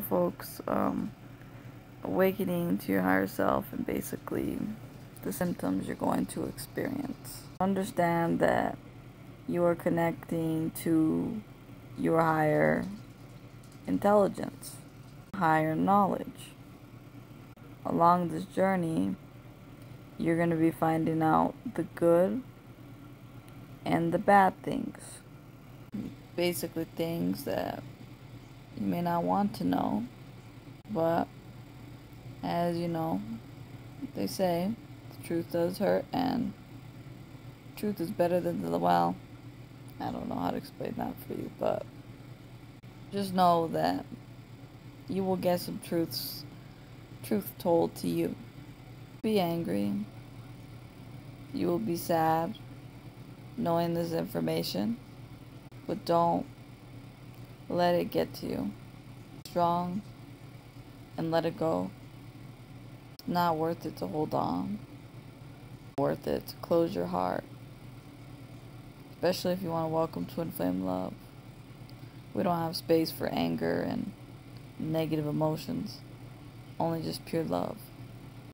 Folks. Um, awakening to your higher self and basically the symptoms you're going to experience. Understand that you are connecting to your higher intelligence, higher knowledge. Along this journey, you're going to be finding out the good and the bad things. Basically, things that you may not want to know, but as you know, they say the truth does hurt, and truth is better than the well. I don't know how to explain that for you, but just know that you will get some truths, truth told to you. Be angry. You will be sad knowing this information, but don't let it get to you. Strong and let it go. It's not worth it to hold on. Worth it to close your heart. Especially if you want to welcome twin flame love. We don't have space for anger and negative emotions. Only just pure love.